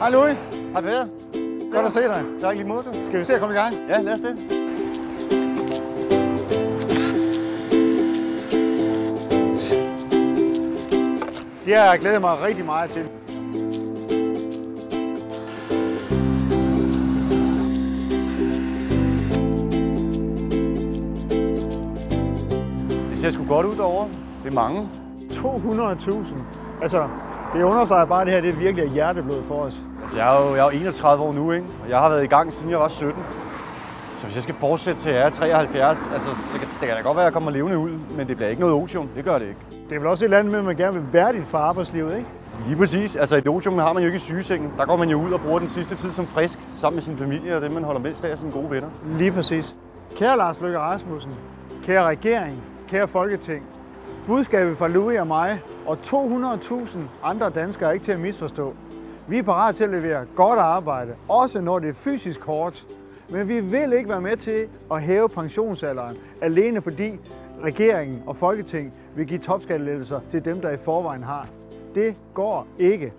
Hej Louis. Hej Per. Godt at se dig. Tak lige mod dig. Skal vi se at komme i gang? Ja, lad os det. Det har jeg glædet mig rigtig meget til. Det ser sgu godt ud derovre. Det er mange. 200.000. Altså, det understreger bare, at det her det virkelig er hjerteblod for os. Jeg er jo jeg er jo 31 år nu, ikke? Og jeg har været i gang, siden jeg var 17. Så hvis jeg skal fortsætte til jeg er 73, altså, så kan, det kan da godt være, at jeg kommer levende ud, men det bliver ikke noget otium. Det gør det ikke. Det er vel også et eller andet med, at man gerne vil værdigt for arbejdslivet, ikke? Lige præcis. Altså, et otium har man jo ikke i sygesengen. Der går man jo ud og bruger den sidste tid som frisk, sammen med sin familie og det, man holder mest af, sine gode venner. Lige præcis. Kære Lars Løkke Rasmussen, kære regering, kære Folketing. Budskabet fra Louis og mig og 200.000 andre danskere er ikke til at misforstå. Vi er parat til at levere godt arbejde, også når det er fysisk hårdt. Men vi vil ikke være med til at hæve pensionsalderen, alene fordi regeringen og Folketing vil give topskattelettelser til dem, der i forvejen har. Det går ikke.